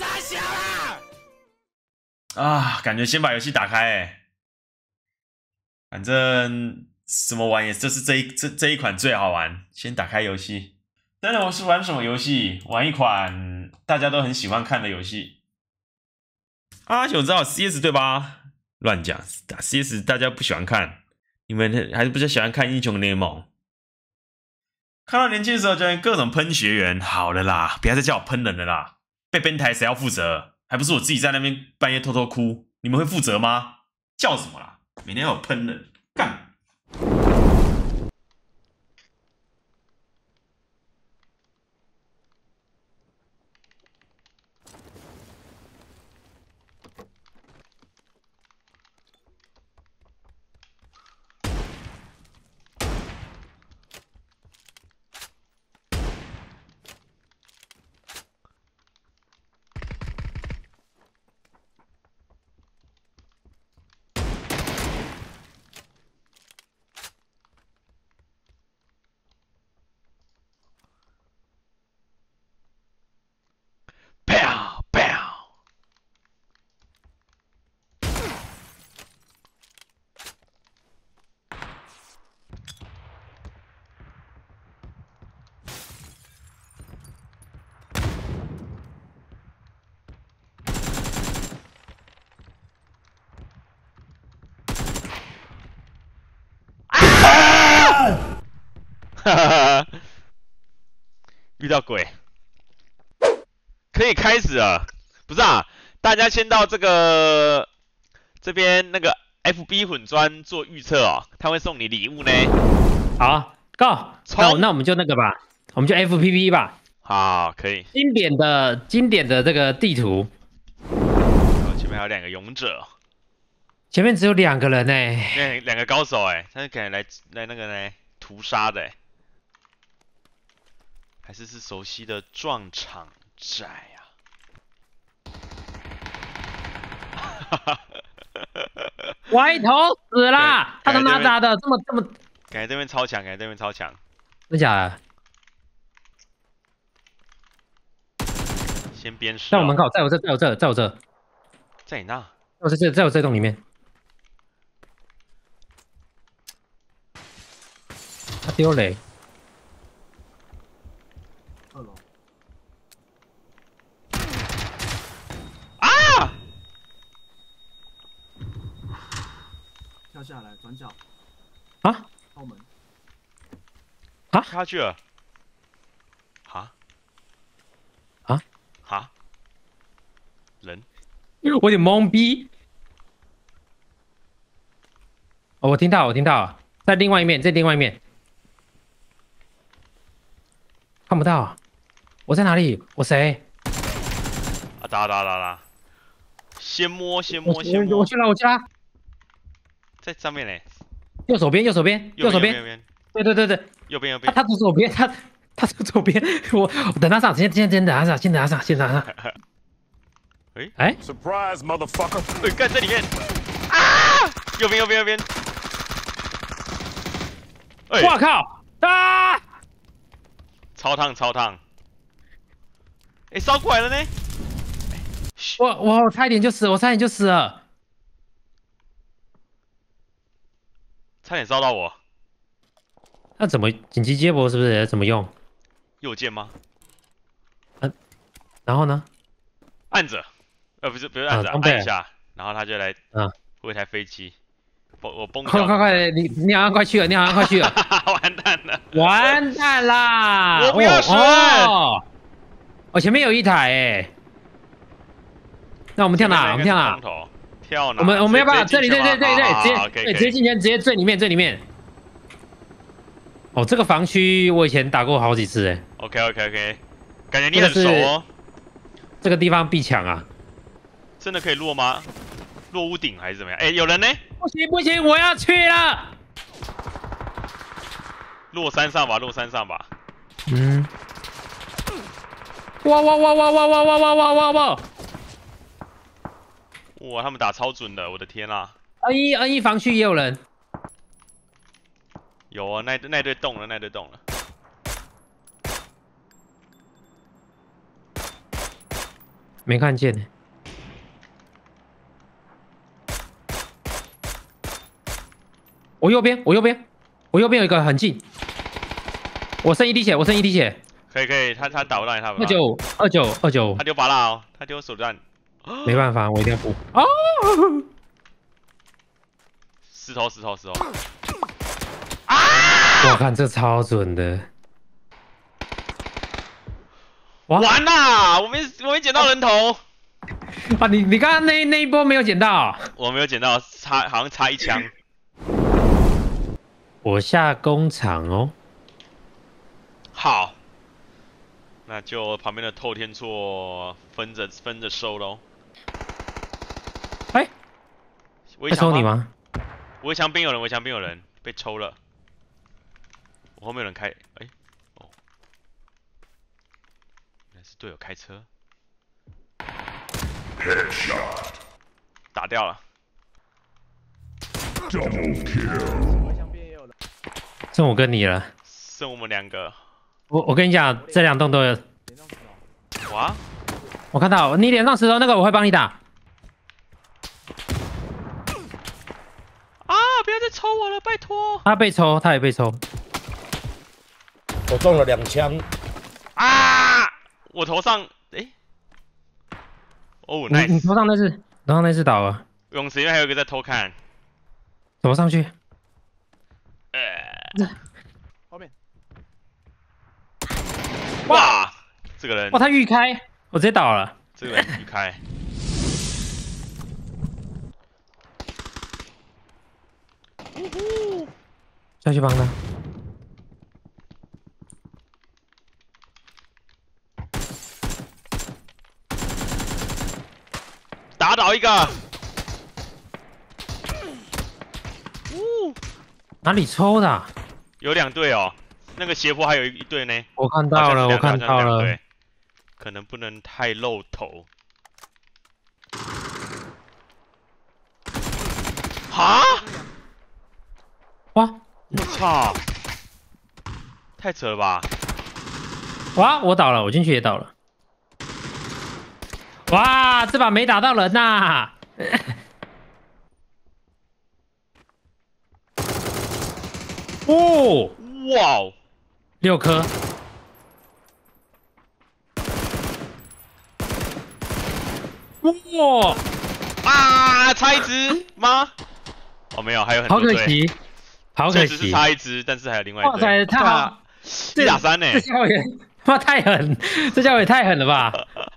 啥小啦？啊，感觉先把游戏打开哎，反正什么玩也这是这一这这一款最好玩，先打开游戏。当然我是玩什么游戏？玩一款大家都很喜欢看的游戏。啊，我知道 CS 对吧？乱讲，打 CS 大家不喜欢看，你们还是比较喜欢看英雄联盟。看到年轻的时候就各种喷学员，好了啦，不要再叫我喷人了啦，被崩台谁要负责？还不是我自己在那边半夜偷偷哭，你们会负责吗？叫什么啦？每天要我喷人，干！到鬼，可以开始了。不是啊，大家先到这个这边那个 FB 混砖做预测哦，他会送你礼物呢。好，Go，冲那我那我们就那个吧，我们就 FPP 吧，好，可以。经典的经典的这个地图，哦前面还有两个勇者，前面只有两个人呢、两两个高手哎，他是感觉来来那个呢屠杀的哎，还是是熟悉的撞场仔啊。歪头死啦！他对他妈打的这么这么，感觉这边超强，感觉这边超强。真假的？先鞭尸、哦。在我门口，在我这，在我这，在我这，在在你那。在我这这，在我这栋里面。他丢雷，二楼，啊！跳下来转角啊澳门，啊下去了。啊？啊？啊？人？我有点懵逼。哦，我听到，我听到，在另外一面，在另外一面，看不到。我在哪里？我谁？啊！打打打打！先摸，先我摸，先摸我我，去了，我去了。在上面嘞。右手边，右手边，右手边。边右边，对对对对，右边，右边。他他走左边，他他走左边。我我等他上，先先先等他上，先等他上，先等他上。哎哎，Surprise, motherfucker! 哎，干这里面！啊！右边，右边，右边。哎，我靠！啊！超烫，超烫！哎，烧过来了呢。我我我差一点就死，我差一点就死了。差点烧到我。那怎么紧急接驳是不是？怎么用？右键吗？然后呢？按着，呃，不是，不是按着，按一下，然后他就来，啊我一台飞机，我我崩快掉了，快快！你你好像快去了，你好像快去了。完蛋了！完蛋啦！我不要选哦，我前面有一台哎。那我们跳哪？我们跳哪？头？跳哪？我们我们要不要这里？对对对对，直接直接进圈，直接最里面最里面。哦，这个防区我以前打过好几次哎，OK OK OK，感觉你很熟哦，这个地方必抢啊！真的可以落吗？落屋顶还是怎么样？哎，有人呢，不行不行，我要去了。落山上吧，落山上吧。嗯。哇哇哇哇哇哇哇哇哇哇哇！哇，他们打超准的，我的天啊！N 一 N 一防区也有人，有啊，那那队动了，那队动了。没看见呢。我右边，我右边，我右边有一个很近。我剩一滴血，我剩一滴血。可以可以，他他打不到你，他不二九，二九，二九他，丢拔蜡哦，他丢手段，没办法，我一定要补。哦，石头石头石头，啊我看这超准的。哇完啦！我没我没捡到人头，啊，你你刚刚那那一波没有捡到，我没有捡到，差好像差一枪。我下工厂哦。好，那就旁边的透天厝分着分着收喽。哎，围墙会抽你？吗？围墙边有人，围墙边有人被抽了。我后面有人开，哎、哦，原来是队友开车。打掉了。围墙边也有人剩我跟你了。剩我们两个。我我跟你讲，这两栋都有。哇，我看到你脸上石头那个，我会帮你打。啊！不要再抽我了，拜托！他被抽，他也被抽。我中了两枪，啊！我头上，哎、哦你你，nice！头上那是，头上那是倒了，泳池里面还有一个在偷看。怎么上去。呃，后面哇！这个人哇，，他预开，我直接倒了。这个人预开。下去帮他。打倒一个。哪里抽的啊、有两队哦，那个斜坡还有一一队呢。我看到了，我看到了。可能不能太露头。哈！哇我操！太扯了吧！哇，我倒了，我进去也倒了。哇，这把没打到人呐、哦，哇哦！六颗。哇，啊，差一只吗？哦，没有，还有很好多队。可惜，好可确实是。差一只，但是还有另外一只。哇塞，他对啊一打三呢这？家伙也他妈太狠，这家伙也太狠了吧！